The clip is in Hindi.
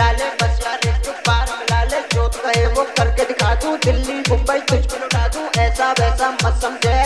मिला ले बस यार पार मिला ले जो कहे वो करके दिखा दूँ, दिल्ली, मुंबई, तुझको लुटा दूँ, ऐसा वैसा मत समझे